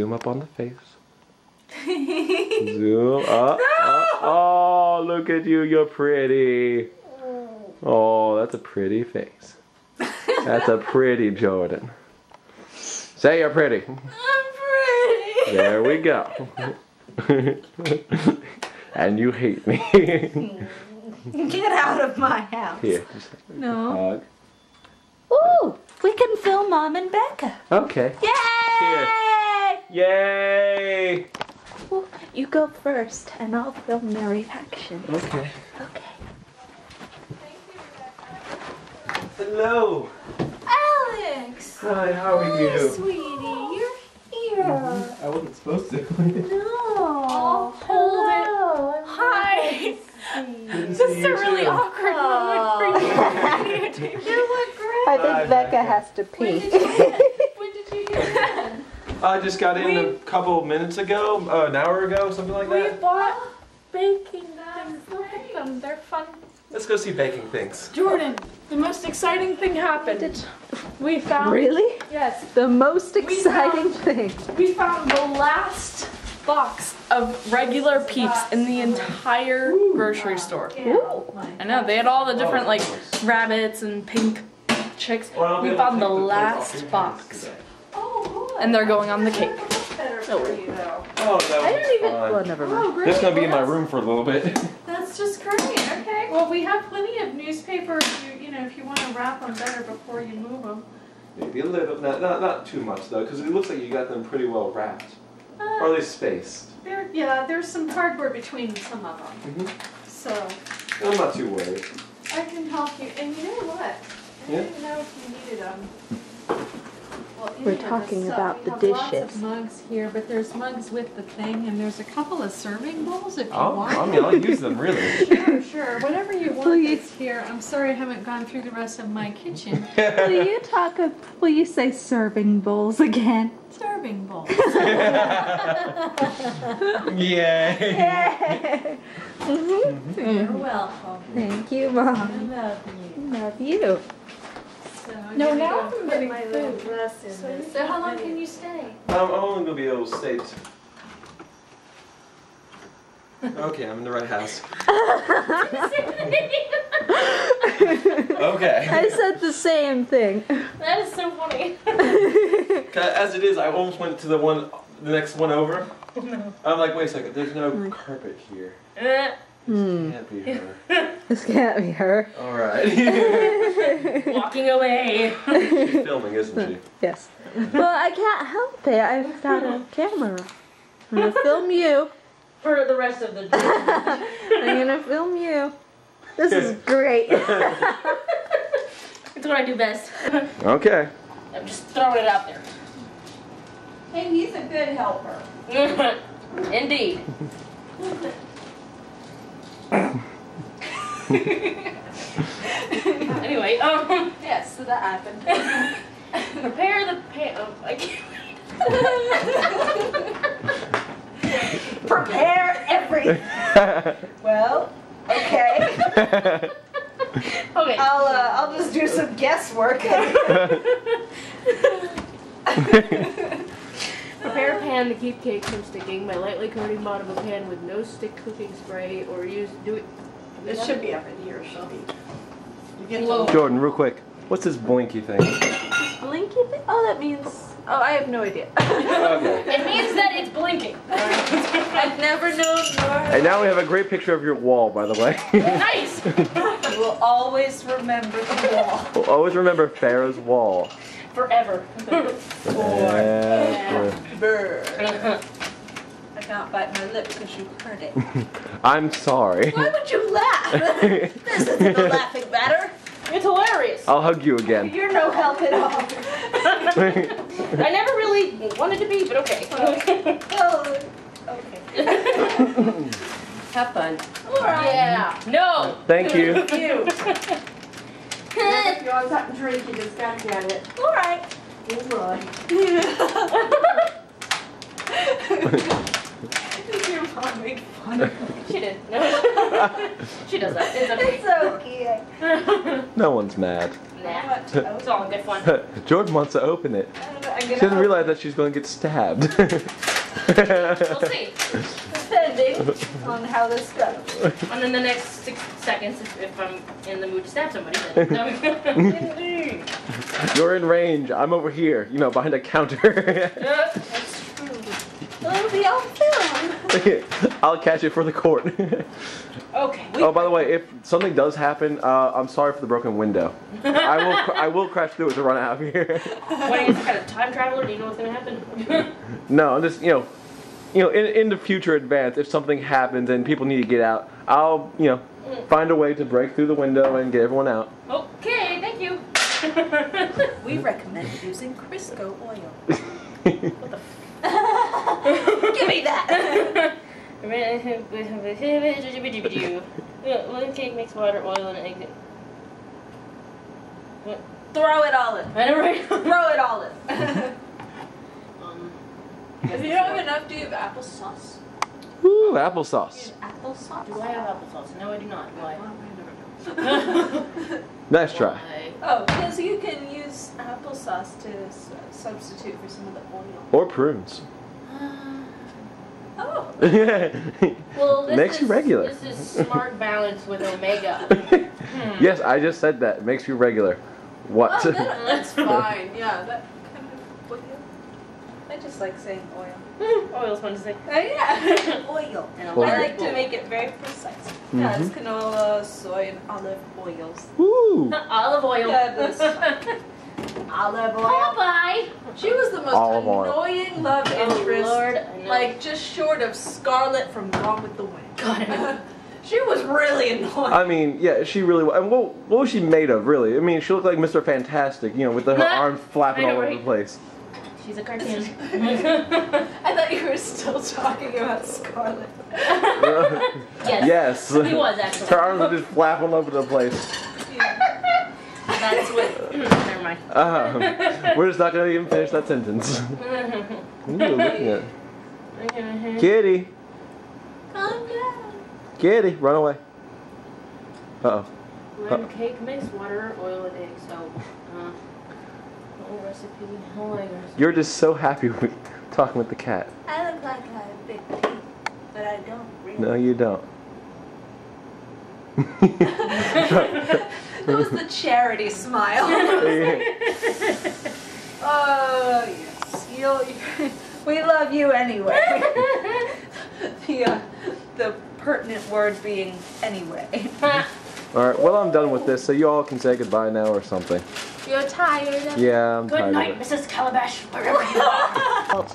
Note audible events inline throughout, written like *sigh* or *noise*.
Zoom up on the face. Zoom up, *laughs* up. Oh, oh, look at you. You're pretty. Oh, that's a pretty face. That's a pretty Jordan. Say you're pretty. I'm pretty. There we go. *laughs* and you hate me. *laughs* Get out of my house. Here, just No. hug. Ooh, we can film Mom and Becca. Okay. Yay! Yay! Well, you go first, and I'll film their reaction. Okay. Okay. Hello. Alex! Hi, how are you? Oh, sweetie, you're here. Mm-hmm. I wasn't supposed to. No. hold it. Hi. Good This is a really too. awkward moment for you. *laughs* You look great. I Bye, think Becca Becca. has to pee. *laughs* When did you get I just got in a We- couple minutes ago, uh, an hour ago, something like that. We bought baking things. Look at them. They're fun. Let's go see baking things. Jordan, the most exciting thing happened. We found. Really? Yes. The most We exciting found- thing. We found the last box of regular peeps in the entire grocery store. Ooh. I know they had all the different like rabbits and pink chicks. Well, We found the the- last box, Oh, and they're going on the cake. better Oh. for you. Oh, that I don't even. fun. Well, never mind. great. This is gonna be in my room for a little bit. That's, *laughs* that's just great. Okay. Well, we have plenty of newspaper. If you, you know, if you want to wrap them better before you move them. Maybe a little, not, not, not too much though, because it looks like you got them pretty well wrapped. Or Uh, at least spaced. there, yeah, there's some cardboard between some of them. Mhm. So I'm not too worried. I can help you. And you know what? I Yeah? didn't know if you needed them. Well, We're talking about the dishes. of mugs here, but there's mugs with the thing, and there's a couple of serving bowls if you Oh, want. I mean, I'll use them really. *laughs* Sure, sure. Whatever you want Please. is here. I'm sorry I haven't gone through the rest of my kitchen. *laughs* Will you talk? Of, will you say serving bowls again? Serving bowls. *laughs* Yay! You're welcome. Thank you, Mom. I Mom. love you. Love you. So I'm No, now I'm put getting my little food. dress in So this. So how long can you stay? I'm, I'm only gonna be able to stay. T- okay, I'm in the right house. *laughs* Okay. *laughs* I said the same thing. That is so funny. *laughs* As it is, I almost went to the one, the next one over. No. I'm like, wait a second. There's no carpet here. Eh. Hmm. Can't be her. This can't be her. All right. *laughs* Walking away. She's filming, isn't she? Yes. Well, I can't help it. I've got a camera. I'm gonna film you. For the rest of the day. *laughs* I'm gonna film you. This is *laughs* great. It's what I do best. Okay. I'm just throwing it out there. Hey, he's a good helper. Indeed. *laughs* anyway, um, Yes, so that happened. *laughs* prepare the pan. Oh, I can't *laughs* Prepare everything. Well, okay. Okay. I'll uh, I'll just do some guesswork. Prepare a pan to keep cake from sticking by lightly coating bottom of pan with no stick cooking spray or use do it. It should be up in here, Shelby. You get Whoa. to Jordan, real quick. What's this blinky thing? Blinky thing? Oh, that means. Oh, I have no idea. Okay. *laughs* It means that it's blinking. *laughs* I've never known And now we have a great picture of your wall, by the way. *laughs* nice. You will always remember the wall. We'll always remember Farah's wall. Forever. Forever. Brr. I can't bite my lip because you heard it. *laughs* I'm sorry. Why would you laugh? *laughs* this isn't a laughing matter. It's hilarious. I'll hug you again. You're no help at all. *laughs* I never really wanted to be, but okay. Oh, okay. Have fun. All right. yeah. No. Thank you. Thank You. if you want something to drink, you just gotta get it. All right. All right. Did your mom make fun of me? She did. No. *laughs* she does that. It's okay. It's okay. No one's mad. Nah. It's all in good fun. *laughs* Jordan wants to open it. I'm gonna- I'm She gonna doesn't open realize that she's going to get stabbed. We'll see. *laughs* depending on how this goes. And in the next six seconds, if, if I'm in the mood to stab somebody, then You're in range. I'm over here, you know, behind a counter. That's. It'll be on film. *laughs* I'll catch it for the court. *laughs* okay. oh, by the way, if something does happen, uh, I'm sorry for the broken window. I will, cr- I will crash through it to run out of here. *laughs* What are you, some kind of time traveler? Do you know what's gonna happen? No, I'm just, you know, you know, in, in the future advance, if something happens and people need to get out, I'll, you know, find a way to break through the window and get everyone out. okay, thank you. We recommend using Crisco oil. Give Give me that. *laughs* One cake makes water, oil, and egg. Throw it all in. I know, right? Throw it all in. *laughs* um, if you don't have enough, do you have applesauce? Ooh, applesauce. Applesauce. do I have applesauce? No, I do not. Do I? *laughs* Nice try. Why? Oh, because you can use applesauce to s- substitute for some of the oil. Or prunes. Oh. *laughs* Well, this Makes is, you regular. This is smart balance with omega. *laughs* Hmm. yes, I just said that. Makes you regular. What? Oh, that, *laughs* that's fine. Yeah, that kind of oil. I just like saying oil. Hmm. Oil's fun to say. Oh, yeah. oil. And Oil. I like to make it very precise. Mm-hmm. Yeah, it's canola, soy, and olive oils. Ooh. Olive oil. Yeah, this olive oil. Popeye. She was the most Olive oil. annoying love Oh interest. Lord, Like just short of Scarlet from Gone with the Wind. God, *laughs* she was really annoying. I mean, yeah, she really. wa- And what, what was she made of, really? I mean, she looked like Mr. Fantastic, you know, with the, her arms flapping all over right? the place. She's a cartoon. *laughs* *laughs* I thought you were still talking about Scarlet. yes. yes. He was actually. Her arms are just flapping all over the place. Yeah. That's what. Never mind. Um, we're just not gonna even finish that sentence. *laughs* Ooh, looking at Kitty, Calm down. Kitty, run away. Uh oh. Lemon cake mix, water, oil, and egg. So, uh, whole recipe, whole egg recipe. You're just so happy *laughs* with talking with the cat. I look like I have big teeth, but I don't really. No, you don't. *laughs* That was the charity smile. *laughs* Oh yes, you'll. We love you anyway. *laughs* the uh, the pertinent word being anyway. *laughs* all right. Well, I'm done with this, so you all can say goodbye now or something. You're tired. Yeah, I'm Good tired night, of it. Mrs. Calabash, wherever you are.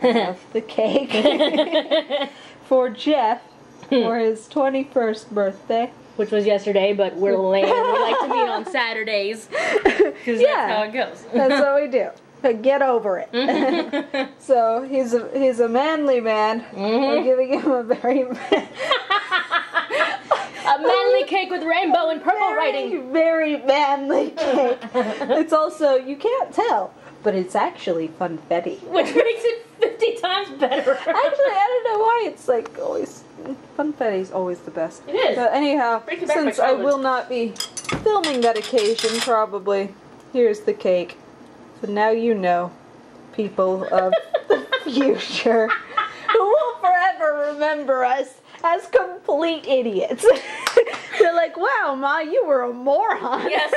Have the cake for Jeff for his 21st birthday. Which was yesterday, but we're *laughs* lame. We like to meet on Saturdays. Because Yeah. that's how it goes. That's what *laughs* we do. But Get over it. *laughs* so he's a he's a manly man. Mm-hmm. We're giving him a very A manly cake with rainbow and purple very, writing. very manly cake. it's also you can't tell, but it's actually funfetti. Which makes it 50 times better. Actually, I don't know why it's like always funfetti's always the best. It is. But anyhow, Brings me back to since I will not be filming that occasion, probably here's the cake. So now you know, people of the *laughs* future, who will forever remember us as complete idiots. *laughs* They're like, "Wow, Ma, you were a moron." yes.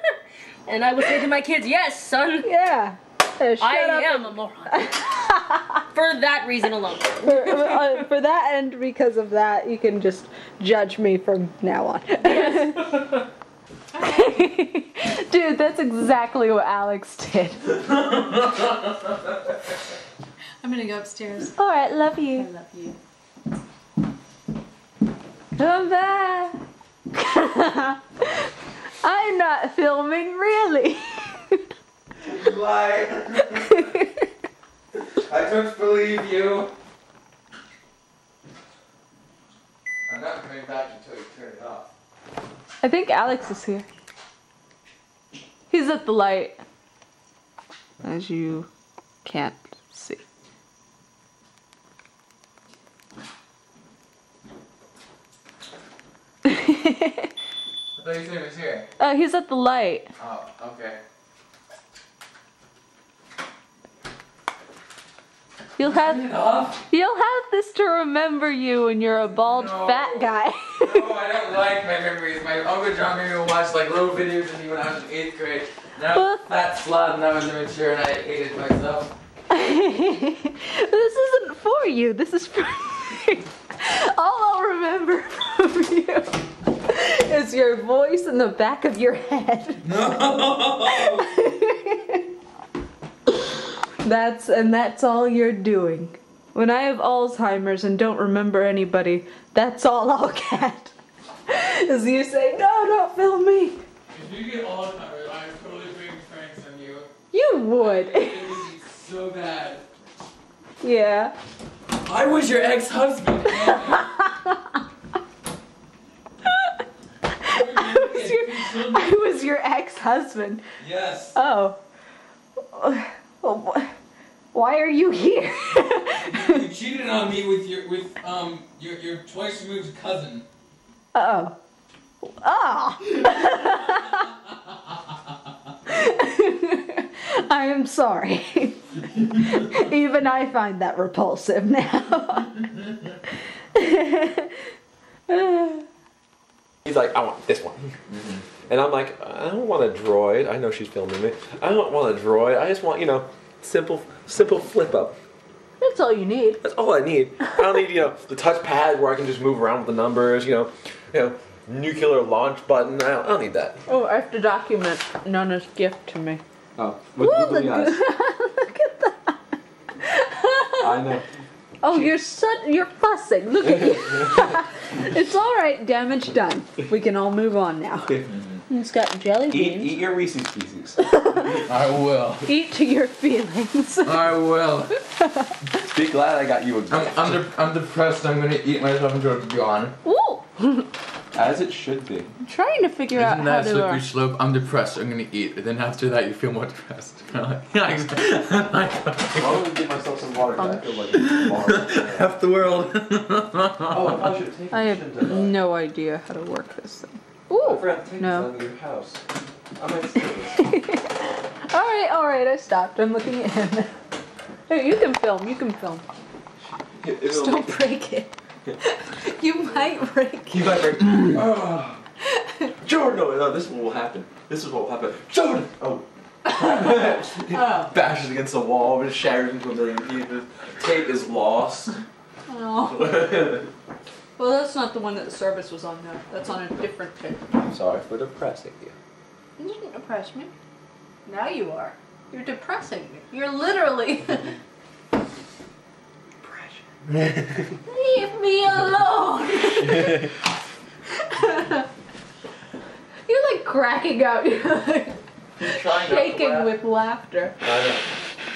*laughs* and I would say to my kids, yes, son, Yeah. Shut I up am a moron. For that reason alone. *laughs* for, uh, for that and because of that, you can just judge me from now on. *laughs* Dude, that's exactly what Alex did. *laughs* I'm gonna go upstairs. All right, love you. I love you. Come back. I'm not filming, really. You lie. I don't believe you. I'm not coming back until you turn it off. I think Alex is here. He's at the light. As you can't see. *laughs* I thought you said he was here. Uh, he's at the light. Oh, okay. You'll have you'll have this to remember you when you're a bald No. fat guy. No, I don't like my memories. My Uncle John made me watch like little videos of me when I was in eighth grade. Now Well- that and I was immature and I hated myself. *laughs* this isn't for you. This is for me. All I'll remember *laughs* from you is your voice in the back of your head. No. *laughs* That's and that's all you're doing. When I have Alzheimer's and don't remember anybody, that's all *laughs* I'll get. Is you say, no, don't film me. If you get Alzheimer's, I'm totally bring pranks on you. You would. It would be so bad. yeah. I was your ex-husband. *laughs* I was your, I was your ex-husband. yes. Oh. oh Wh- Why are you here? You cheated on me with your with um your your twice removed cousin. Uh oh. Ah. *laughs* I am sorry. *laughs* Even I find that repulsive now. *laughs* He's like, I want this one. And I'm like, I don't want a droid. I know she's filming me. I don't want a droid. I just want, you know, simple, simple flip up. That's all you need. That's all I need. I don't need, you know, the touchpad where I can just move around with the numbers. You know, you know, nuclear launch button. I don't, I don't need that. Oh, I have to document Nona's gift to me. Oh, Ooh, the Look at that. I know. Oh, you're such you're fussing. Look at you. *laughs* *laughs* it's all right. Damage done. We can all move on now. It's got jelly Eat, beans. eat your Reese's Pieces. *laughs* I will. Eat to your feelings. *laughs* I will. Be glad I got you a I'm I'm, de- I'm depressed. I'm gonna eat myself into a gone. Ooh. As it should be. I'm trying to figure out Isn't how that to. slippery Uh, slope? I'm depressed. I'm gonna eat. And then after that, you feel more depressed. *laughs* yeah, exactly. Why don't we give myself some water? 'cause I feel like. Half the world. Oh, I should take I have no idea how to work this thing. I Ooh. forgot to take No. this out of your house. I might steal this. *laughs* All right, all right. I stopped. I'm looking at *laughs* him. Hey, you can film. You can film. It- Just don't break it. *laughs* you might break it. He's ah. like, oh. Jordan, no, no, this is what will happen. This is what will happen. Jordan! Oh. oh. Bashes against the wall, it shatters into a million pieces. Tape is lost. Oh. Well, that's not the one that the service was on. No, that's on a different tape. I'm sorry for depressing you. You didn't depress me. Now you are. You're depressing me. You're literally. *laughs* Leave me alone. *laughs* You're like cracking up. *laughs* You're like He's trying not to shaking laugh. with laughter. I know.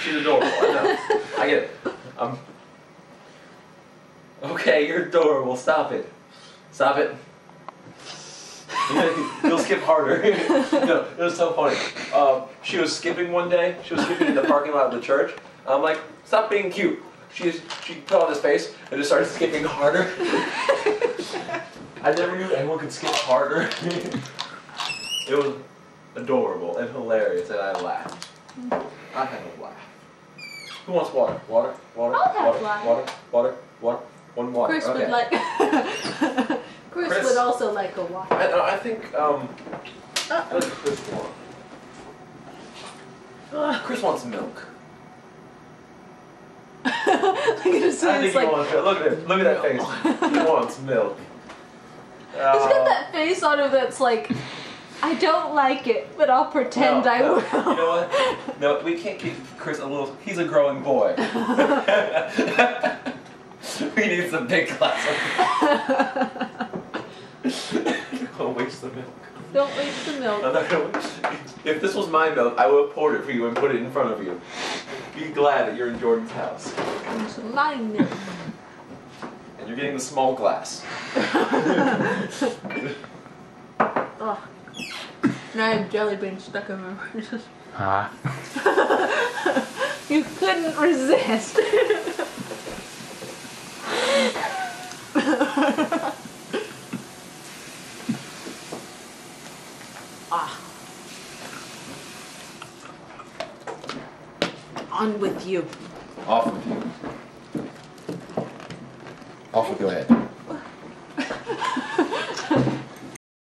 She's adorable. I know. I get it. Um. Okay, you're adorable. Stop it. Stop it. *laughs* You'll skip harder. *laughs* no, it was so funny. Um, she was skipping one day. She was skipping in the parking lot of the church. I'm like, stop being cute. She she put on this face and just started skipping harder. *laughs* I never knew anyone could skip harder. it was adorable and hilarious, and I laughed. I had a laugh. Who wants water? Water? Water? Water, water. water? Water? One water. Chris okay. would like. *laughs* Chris, Chris- would also like a walk. I, I think um. What does Chris want? Chris wants milk. *laughs* Look at his I think he like. wants milk. Look at it. Look at that face. he *laughs* wants milk. He's got Uh, that face on him that's like, I don't like it, but I'll pretend no, I no. will. You know what? No, we can't keep Chris a little. He's a growing boy. *laughs* we need some big glass of Don't waste the milk. Don't waste the milk. I'm not gonna. If this was my milk, I would have poured it for you and put it in front of you. Be glad that you're in Jordan's house It's my milk. and you're getting the small glass. *laughs* Ugh. Now I have jelly beans stuck in my face. Huh? *laughs* You couldn't resist. On with you. Off with you. Off with your head.